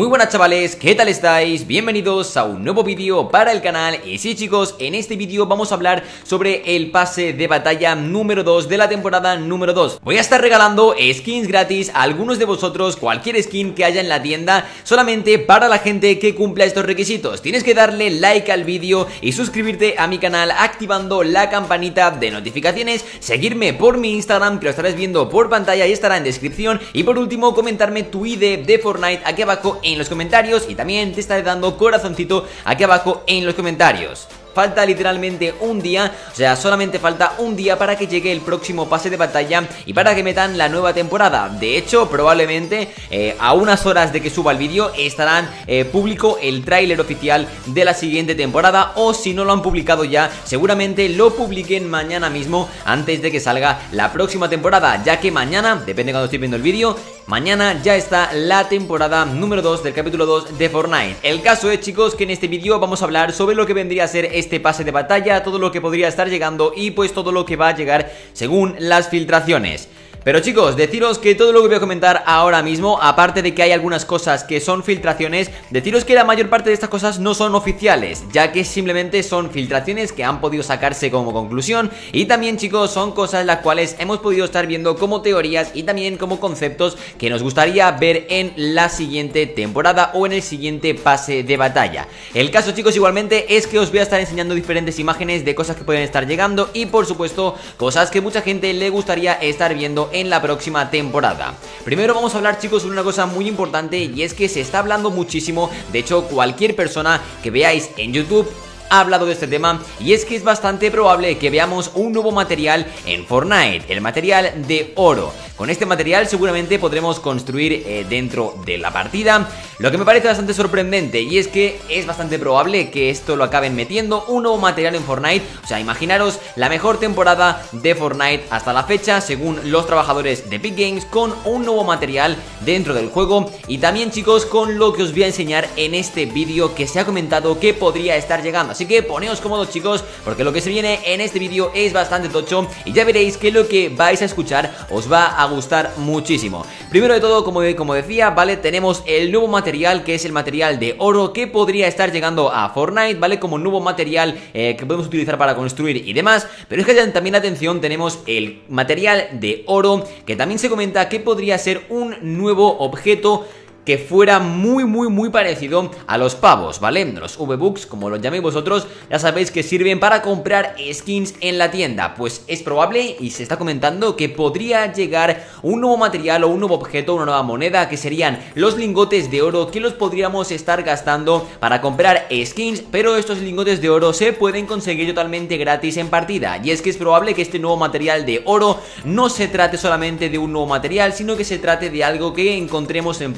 Muy buenas chavales, ¿qué tal estáis? Bienvenidos a un nuevo vídeo para el canal. Y sí chicos, en este vídeo vamos a hablar sobre el pase de batalla número 2 de la temporada número 2 Voy a estar regalando skins gratis a algunos de vosotros, cualquier skin que haya en la tienda Solamente para la gente que cumpla estos requisitos. Tienes que darle like al vídeo y suscribirte a mi canal activando la campanita de notificaciones Seguirme por mi Instagram que lo estarás viendo por pantalla y estará en descripción Y por último comentarme tu ID de Fortnite aquí abajo en los comentarios y también te estaré dando corazoncito aquí abajo en los comentarios. Falta literalmente un día, o sea, solamente falta un día para que llegue el próximo pase de batalla y para que metan la nueva temporada. De hecho, probablemente eh, a unas horas de que suba el vídeo estarán eh, público el tráiler oficial de la siguiente temporada o si no lo han publicado ya, seguramente lo publiquen mañana mismo antes de que salga la próxima temporada, ya que mañana, depende de cuando estoy viendo el vídeo, Mañana ya está la temporada número 2 del capítulo 2 de Fortnite. El caso es chicos que en este vídeo vamos a hablar sobre lo que vendría a ser este pase de batalla Todo lo que podría estar llegando y pues todo lo que va a llegar según las filtraciones pero chicos, deciros que todo lo que voy a comentar ahora mismo, aparte de que hay algunas cosas que son filtraciones, deciros que la mayor parte de estas cosas no son oficiales, ya que simplemente son filtraciones que han podido sacarse como conclusión y también chicos son cosas las cuales hemos podido estar viendo como teorías y también como conceptos que nos gustaría ver en la siguiente temporada o en el siguiente pase de batalla. El caso chicos igualmente es que os voy a estar enseñando diferentes imágenes de cosas que pueden estar llegando y por supuesto cosas que mucha gente le gustaría estar viendo en la próxima temporada. Primero vamos a hablar chicos sobre una cosa muy importante y es que se está hablando muchísimo, de hecho cualquier persona que veáis en YouTube ha hablado de este tema y es que es bastante probable que veamos un nuevo material en Fortnite, el material de oro. Con este material seguramente podremos construir eh, dentro de la partida, lo que me parece bastante sorprendente y es que es bastante probable que esto lo acaben metiendo un nuevo material en Fortnite, o sea, imaginaros la mejor temporada de Fortnite hasta la fecha según los trabajadores de Big Games con un nuevo material dentro del juego. Y también chicos con lo que os voy a enseñar en este vídeo que se ha comentado que podría estar llegando, así que poneos cómodos chicos porque lo que se viene en este vídeo es bastante tocho. Y ya veréis que lo que vais a escuchar os va a gustar muchísimo Primero de todo, como, como decía, ¿vale? Tenemos el nuevo material que es el material de oro que podría estar llegando a Fortnite, ¿vale? Como nuevo material eh, que podemos utilizar para construir y demás Pero es que también atención, tenemos el material de oro que también se comenta que podría ser un nuevo objeto que fuera muy muy muy parecido a los pavos, ¿vale? Los V-Bucks, como los llaméis vosotros, ya sabéis que sirven para comprar skins en la tienda Pues es probable y se está comentando que podría llegar un nuevo material o un nuevo objeto, una nueva moneda Que serían los lingotes de oro que los podríamos estar gastando para comprar skins Pero estos lingotes de oro se pueden conseguir totalmente gratis en partida Y es que es probable que este nuevo material de oro no se trate solamente de un nuevo material Sino que se trate de algo que encontremos en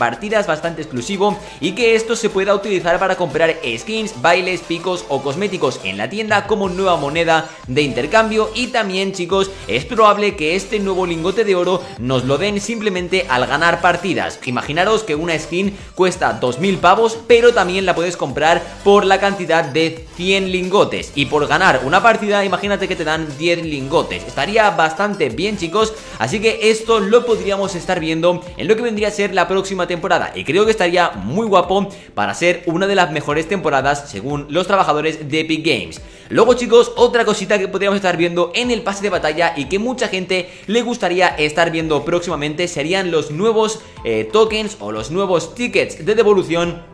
bastante exclusivo y que esto se pueda utilizar para comprar skins, bailes, picos o cosméticos en la tienda como nueva moneda de intercambio y también chicos es probable que este nuevo lingote de oro nos lo den simplemente al ganar partidas. Imaginaros que una skin cuesta 2000 pavos pero también la puedes comprar por la cantidad de 100 lingotes y por ganar una partida imagínate que te dan 10 lingotes. Estaría bastante bien chicos así que esto lo podríamos estar viendo en lo que vendría a ser la próxima temporada y creo que estaría muy guapo para ser una de las mejores temporadas según los trabajadores de Epic Games. Luego chicos, otra cosita que podríamos estar viendo en el pase de batalla y que mucha gente le gustaría estar viendo próximamente serían los nuevos eh, tokens o los nuevos tickets de devolución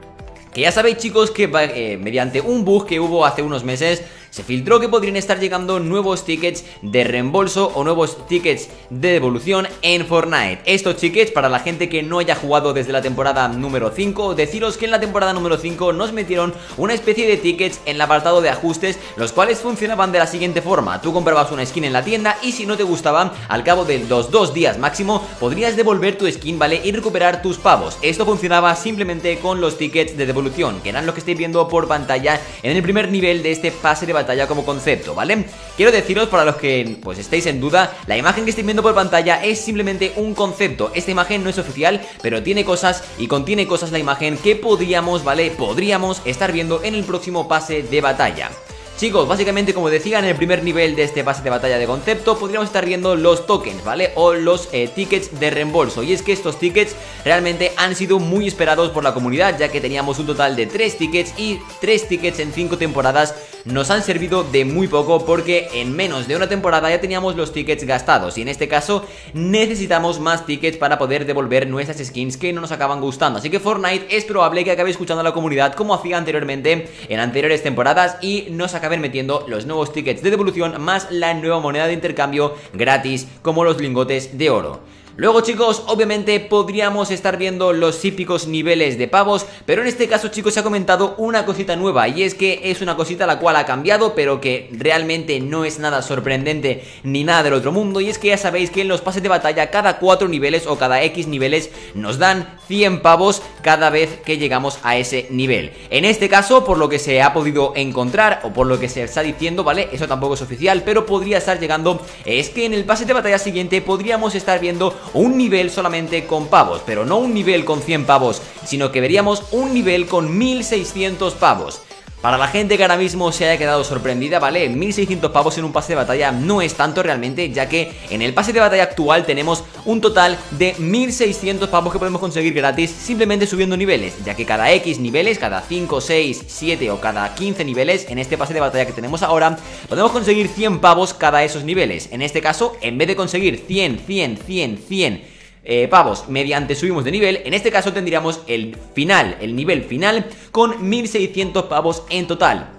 que ya sabéis chicos que eh, mediante un bug que hubo hace unos meses se filtró que podrían estar llegando nuevos tickets de reembolso o nuevos tickets de devolución en Fortnite. Estos tickets, para la gente que no haya jugado desde la temporada número 5, deciros que en la temporada número 5 nos metieron una especie de tickets en el apartado de ajustes, los cuales funcionaban de la siguiente forma. Tú comprabas una skin en la tienda y si no te gustaba, al cabo de los dos días máximo, podrías devolver tu skin, ¿vale? Y recuperar tus pavos. Esto funcionaba simplemente con los tickets de devolución, que eran los que estáis viendo por pantalla en el primer nivel de este pase de batalla como concepto, ¿vale? Quiero deciros para los que pues estéis en duda, la imagen que estáis viendo por pantalla es simplemente un concepto. Esta imagen no es oficial, pero tiene cosas y contiene cosas la imagen que podríamos, ¿vale? Podríamos estar viendo en el próximo pase de batalla. Chicos, básicamente como decía en el primer nivel de este pase de batalla de concepto Podríamos estar viendo los tokens, ¿vale? O los eh, tickets de reembolso Y es que estos tickets realmente han sido muy esperados por la comunidad Ya que teníamos un total de 3 tickets y 3 tickets en 5 temporadas nos han servido de muy poco porque en menos de una temporada ya teníamos los tickets gastados y en este caso necesitamos más tickets para poder devolver nuestras skins que no nos acaban gustando. Así que Fortnite es probable que acabe escuchando a la comunidad como hacía anteriormente en anteriores temporadas y nos acaben metiendo los nuevos tickets de devolución más la nueva moneda de intercambio gratis como los lingotes de oro. Luego chicos, obviamente podríamos estar viendo los típicos niveles de pavos, pero en este caso chicos se ha comentado una cosita nueva y es que es una cosita la cual ha cambiado pero que realmente no es nada sorprendente ni nada del otro mundo y es que ya sabéis que en los pases de batalla cada 4 niveles o cada X niveles nos dan 100 pavos cada vez que llegamos a ese nivel. En este caso, por lo que se ha podido encontrar o por lo que se está diciendo, ¿vale? Eso tampoco es oficial, pero podría estar llegando, es que en el pase de batalla siguiente podríamos estar viendo un nivel solamente con pavos, pero no un nivel con 100 pavos, sino que veríamos un nivel con 1600 pavos. Para la gente que ahora mismo se haya quedado sorprendida, ¿vale? 1600 pavos en un pase de batalla no es tanto realmente, ya que en el pase de batalla actual tenemos un total de 1600 pavos que podemos conseguir gratis simplemente subiendo niveles, ya que cada X niveles, cada 5, 6, 7 o cada 15 niveles en este pase de batalla que tenemos ahora, podemos conseguir 100 pavos cada esos niveles. En este caso, en vez de conseguir 100, 100, 100, 100 eh, pavos mediante subimos de nivel, en este caso tendríamos el final, el nivel final con 1600 pavos en total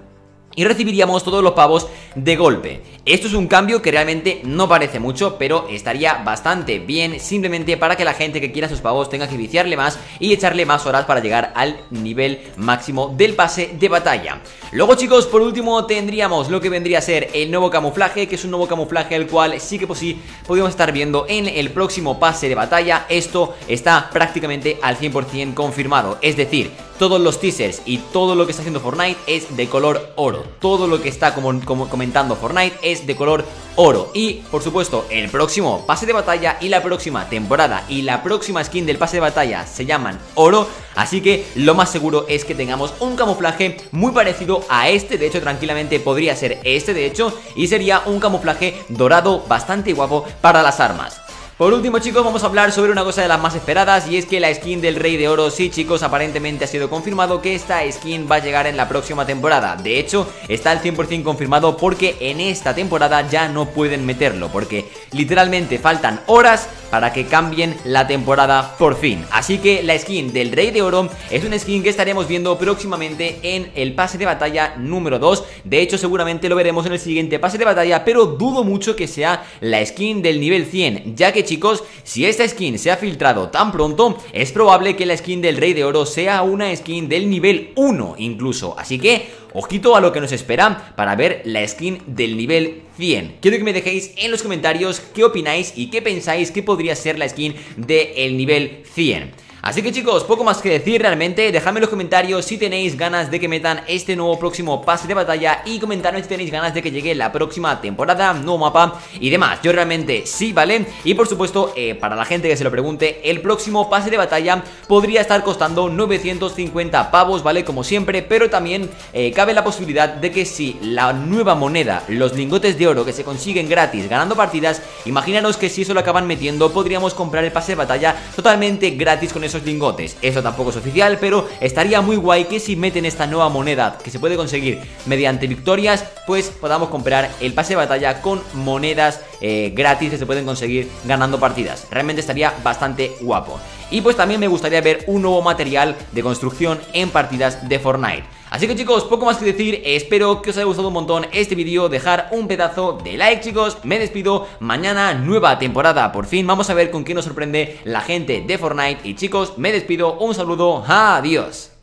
y recibiríamos todos los pavos de golpe. Esto es un cambio que realmente no parece mucho, pero estaría bastante bien simplemente para que la gente que quiera sus pavos tenga que viciarle más y echarle más horas para llegar al nivel máximo del pase de batalla. Luego chicos, por último tendríamos lo que vendría a ser el nuevo camuflaje, que es un nuevo camuflaje el cual sí que pues sí podemos estar viendo en el próximo pase de batalla. Esto está prácticamente al 100% confirmado, es decir, todos los teasers y todo lo que está haciendo Fortnite es de color oro. Todo lo que está como, comentando Fortnite es de color oro. Y, por supuesto, el próximo pase de batalla y la próxima temporada y la próxima skin del pase de batalla se llaman oro. Así que lo más seguro es que tengamos un camuflaje muy parecido a este. De hecho, tranquilamente podría ser este, de hecho. Y sería un camuflaje dorado bastante guapo para las armas. Por último chicos vamos a hablar sobre una cosa de las más esperadas y es que la skin del Rey de Oro, sí chicos, aparentemente ha sido confirmado que esta skin va a llegar en la próxima temporada. De hecho, está al 100% confirmado porque en esta temporada ya no pueden meterlo, porque literalmente faltan horas para que cambien la temporada por fin. Así que la skin del Rey de Oro es una skin que estaremos viendo próximamente en el pase de batalla número 2. De hecho, seguramente lo veremos en el siguiente pase de batalla, pero dudo mucho que sea la skin del nivel 100, ya que chicos, si esta skin se ha filtrado tan pronto, es probable que la skin del Rey de Oro sea una skin del nivel 1 incluso. Así que, ojito a lo que nos espera para ver la skin del nivel 100. Quiero que me dejéis en los comentarios qué opináis y qué pensáis que podría ser la skin del nivel 100. Así que chicos, poco más que decir realmente, dejadme en los comentarios si tenéis ganas de que metan este nuevo próximo pase de batalla y comentadme si tenéis ganas de que llegue la próxima temporada, nuevo mapa y demás. Yo realmente sí, ¿vale? Y por supuesto, eh, para la gente que se lo pregunte, el próximo pase de batalla podría estar costando 950 pavos, ¿vale? Como siempre, pero también eh, cabe la posibilidad de que si la nueva moneda, los lingotes de oro que se consiguen gratis ganando partidas, imaginaros que si eso lo acaban metiendo, podríamos comprar el pase de batalla totalmente gratis con esos lingotes. Eso tampoco es oficial, pero estaría muy guay que si meten esta nueva moneda que se puede conseguir mediante victorias, pues podamos comprar el pase de batalla con monedas eh, gratis que se pueden conseguir ganando partidas. Realmente estaría bastante guapo. Y pues también me gustaría ver un nuevo material de construcción en partidas de Fortnite. Así que chicos, poco más que decir, espero que os haya gustado un montón este vídeo, dejar un pedazo de like chicos, me despido, mañana nueva temporada, por fin vamos a ver con qué nos sorprende la gente de Fortnite. Y chicos, me despido, un saludo, adiós.